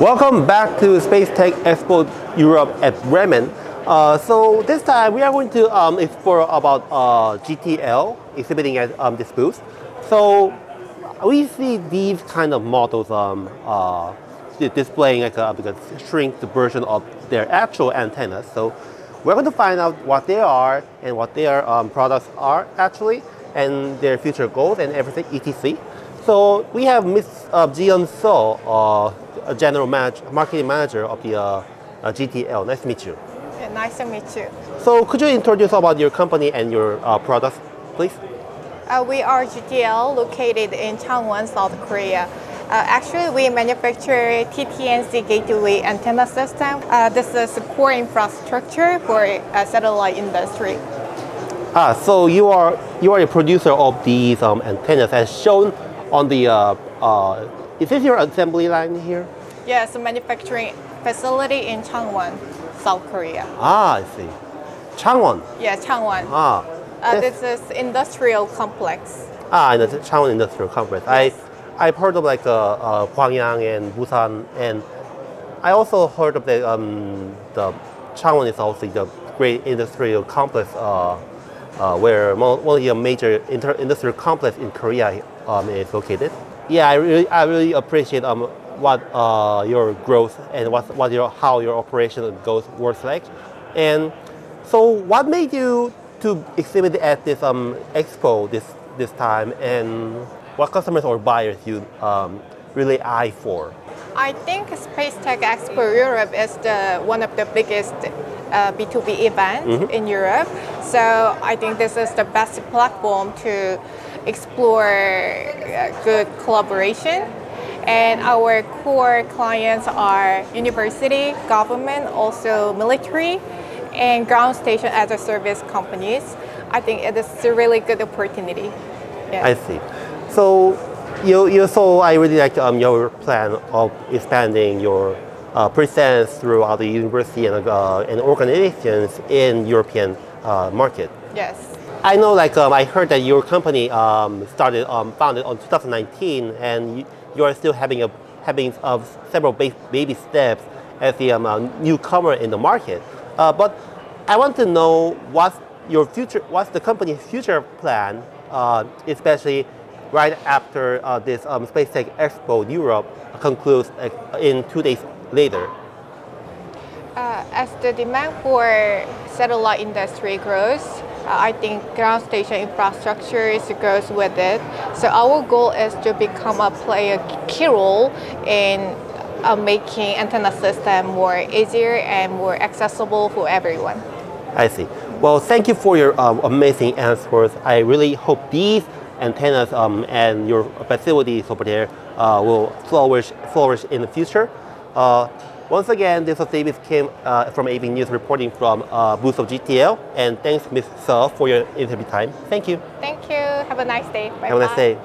Welcome back to Space Tech Expo Europe at Bremen. Uh, so this time we are going to um, explore about uh, GTL exhibiting at um, this booth. So we see these kind of models um, uh, displaying like a, like a shrink version of their actual antennas. So we're going to find out what they are and what their um, products are actually and their future goals and everything, etc. So we have Ms. Uh, Jian Seo, uh, a general manage, marketing manager of the uh, uh GTL. Nice to meet you. Yeah, nice to meet you. So could you introduce about your company and your uh, products, please? Uh, we are GTL located in Changwon, South Korea. Uh, actually, we manufacture TT&C gateway antenna system. Uh, this is core infrastructure for uh, satellite industry. Ah, so you are you are a producer of these um, antennas as shown on the, uh, uh, is this your assembly line here? Yes, a manufacturing facility in Changwon, South Korea. Ah, I see. Changwon? Yeah, Changwon. Ah. Uh, this is industrial complex. Ah, in the Changwon Industrial Complex. Yes. I, I've heard of like uh, uh, Gwangyang and Busan, and I also heard of the, um, the Changwon is also the great industrial complex uh, uh, where one of the major industrial complex in Korea um, is located. Yeah, I really, I really appreciate um, what uh, your growth and what, what your, how your operation goes works like. And so what made you to exhibit at this um, expo this, this time and what customers or buyers you um, really eye for? I think Space Tech Expo Europe is the, one of the biggest uh, B2B event mm -hmm. in Europe. So I think this is the best platform to explore uh, good collaboration. And our core clients are university, government, also military, and ground station as a service companies. I think it is a really good opportunity. Yeah. I see. So you, you so I really like um, your plan of expanding your uh, presence throughout the university and, uh, and organizations in European uh, market. Yes. I know, like um, I heard that your company um, started um, founded on 2019, and you, you are still having a having uh, several baby steps as the um, uh, newcomer in the market. Uh, but I want to know what's your future, what's the company's future plan, uh, especially right after uh, this um, Space Expo Europe concludes in two days later. Uh, as the demand for satellite industry grows, uh, I think ground station infrastructure is goes with it. So our goal is to become a player key role in uh, making antenna system more easier and more accessible for everyone. I see. Well, thank you for your um, amazing answers. I really hope these antennas um, and your facilities over there uh, will flourish, flourish in the future. Uh, once again, this was David Kim uh, from AVING News reporting from uh, booth of GTL. And thanks, Ms. Seo, for your interview time. Thank you. Thank you. Have a nice day. Bye Have a nice day.